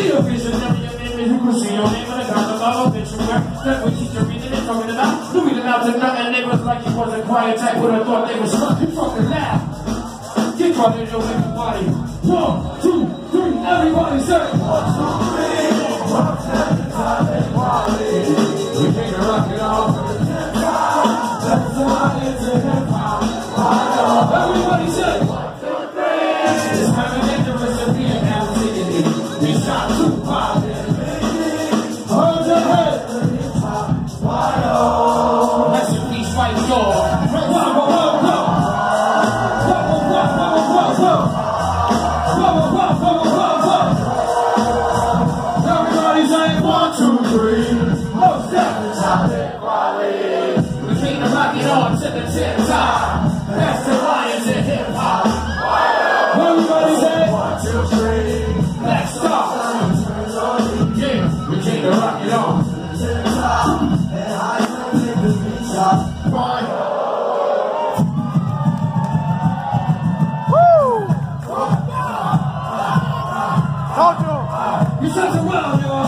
Vision, never your name is see your name in the ground above obituary. That's what teacher reading and talking about. Who reading out to nothing, they was like he was a quiet type, would have thought they was struck. You fucking laugh. Get caught in your body. One, two, three, everybody say. To rock it on to the tip top. That's the You shut it well, y'all.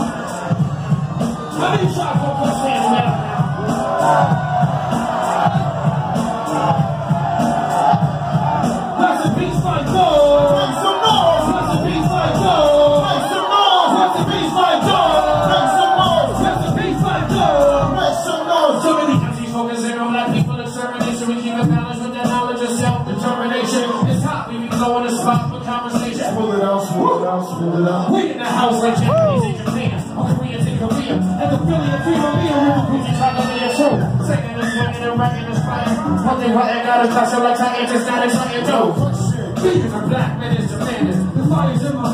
How many shots for push hands now? My. Make some my. Make some my. Make some my. Make some more. So many countries focusing on black people extermination. We keep it balanced with that We in the house like Japanese in Japan, or Koreans Korea, and the Philly and Freedom Leo with the Gucci trying to be a show. Singing and swinging and rapping and spying. One thing what I got is touch like I just not as I do. Speakers are black, men is Japan. The fire's in my,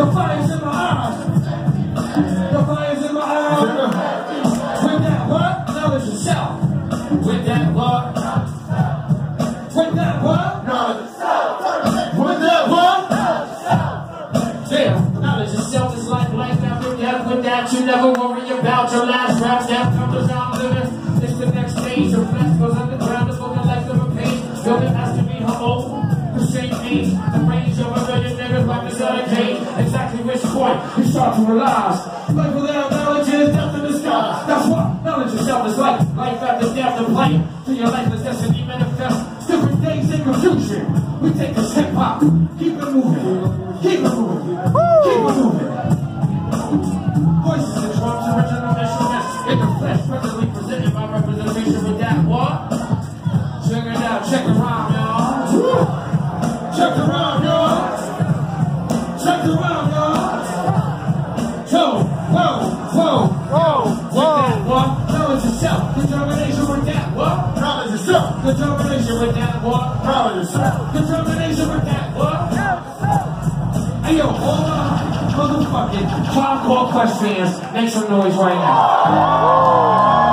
the fire's in my eyes. The fire's in my eyes. With that what? Knowledge of self. With that what? Yeah, knowledge of is like life after death. With that, you never worry about your last breath. Death comes around living. It's the next stage. The flesh goes underground. The of life of a page. Building has to be humble. The same age. The range of a million niggas like the sun cage. Exactly which point you start to realize. Life without knowledge is death in the sky. That's what knowledge of is like. Life after death and light. Check y'all. Yo, whoa, whoa. That what? Knowledge of determination with that what? Knowledge yourself. Determination with that what? Knowledge yourself. Determination with that what? Hey yo, all motherfucking hardcore Quest fans, make some noise right now.